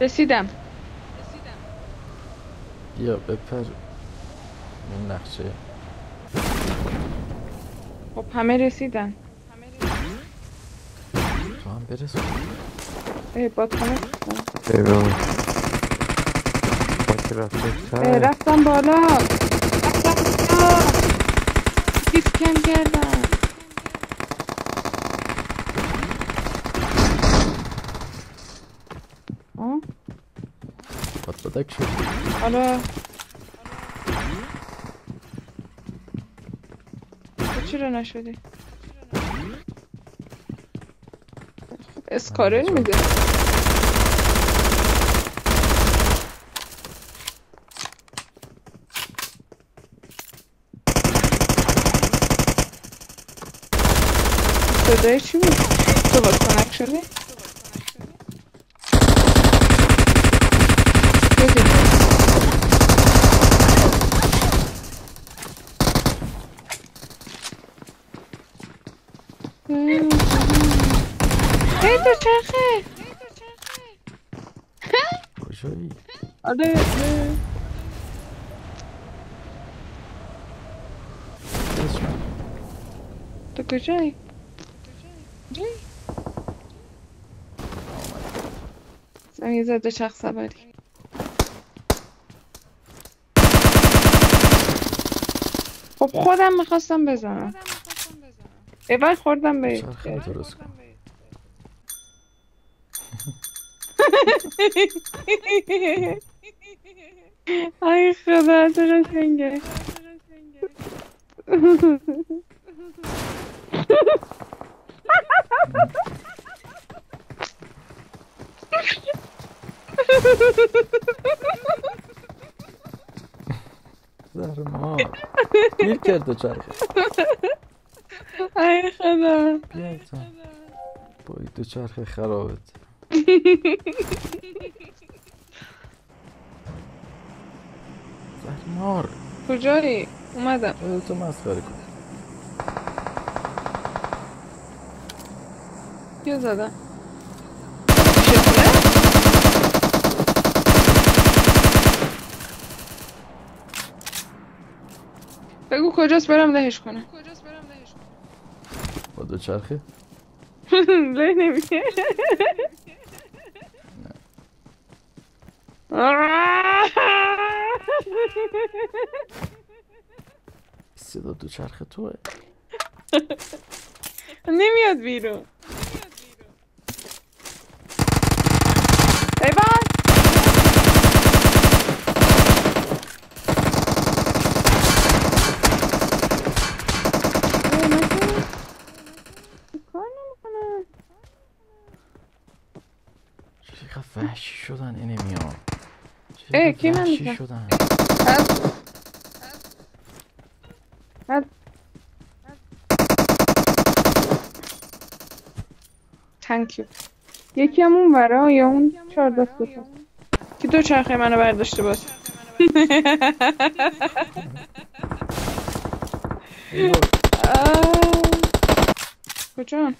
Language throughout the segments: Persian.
رسیدم. بیا بپر. این نقشه. خب همه رسیدن. تو هم برس ایوه با که رفته اه، سر رفتم بالا. رفتم بالا. دیسکن کردم. آه باد بدک شد حالا تو چرا نشدی؟ اسکاره همینجا. میده صدای ای تو چرخه؟ کجایی؟ آره آره. تو کجایی؟ زمین زده چخ سواری خب خودم می‌خواستم بزنم. اول خوردم به درست کن. ای خدا تو رو سنگه زهر ما گیر کرده چرخه ای خدا بیا تا با این دو چرخه خرابت زهر مار کجایی؟ اومدم. تو مسخره کن. کیو زدم؟ بگو کجاست برم دهش کنم. با دو چرخه لی نمیگه صدا دو چرخه توه. نمیاد بیرون ایوان اه، نکنه. کار نمی‌کنه. چقدر وحشی شدن انمی ها اه، کی؟ شدن هست هست تانک یو یکی هم اون ورا یا اون چهار دست که دو چرخه منو برداشته آه. کجا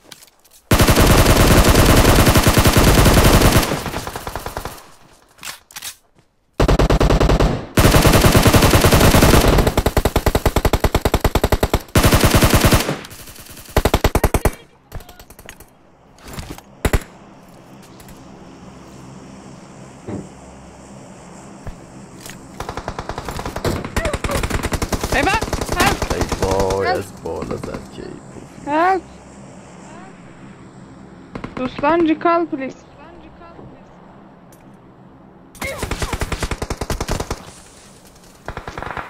ایوان هست ای وای از بالا زد که ای پوفی هست دوستان ریکال پلیس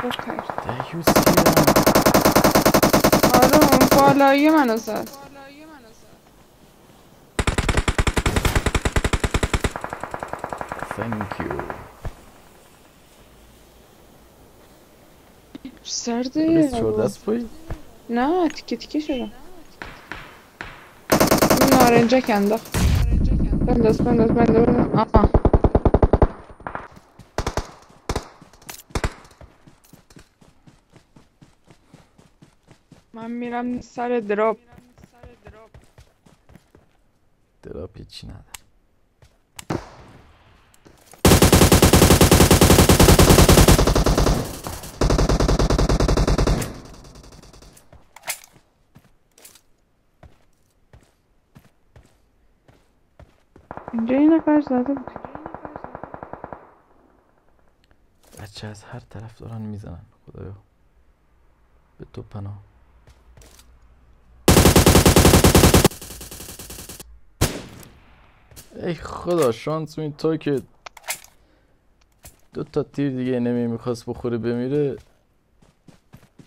اوکی دیوز کیرم آره اون بالایی Serdi. Що спой? На, тільки тільки сюди. Bunu öğrenecek yandık. Ben de ben de ben de ben de. Aha. Mam miram sare drop. Drop için hadi. نفر زده بچه از هر طرف دارن می‌زنن. خدایا. به تو پناه. ای خدا شانس این تو که دو تا تیر دیگه نمی می‌خواست بخوره بمیره.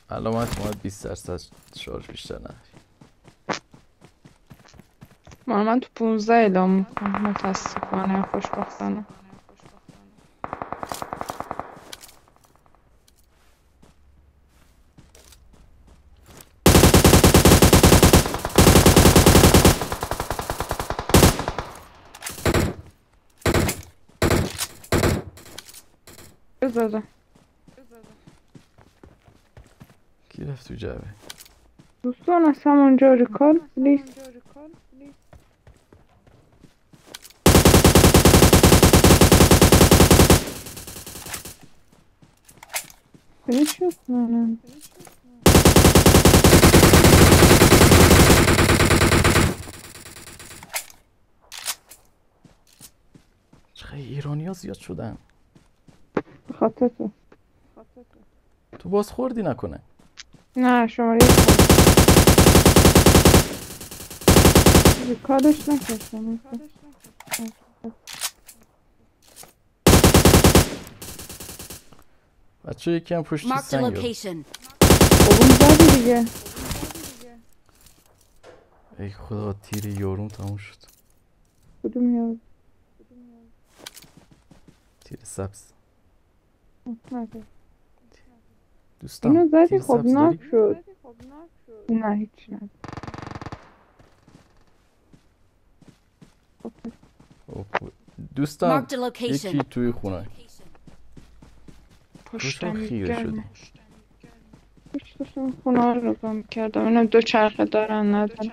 علامت اومد 20 درصد شارژ بیشتر نداری ما من تو 15 اعلام می‌کنم. متاسفانه خوشبختانه. بزده کی رفت تو جعبه؟ دوستان از همونجا ریکال پلیس منم چقدر ایرانی ها زیاد شدن خاطر تو تو باز خوردی نکنه نه شماره یک خورد ریکالش نکردم بچه یکی هم پشت سنگ. خب اون زدی دیگه. ای خدا تیر یارون تموم شد. کدوم یاد تیر سبز. دوستان اینو زدی؟ خب ناک؟ شد. نه هیچ نه. خب، location. یکی توی خونه. پشتم خیره داشتم خونه ها رو نگاه می‌کردم اینم دو چرخه دارن ندارن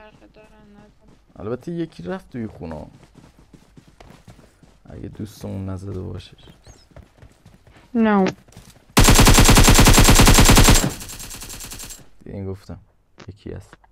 البته یکی رفت توی خونه. اگه دوستمون نزده باشه. نه. این گفتم. یکی هست.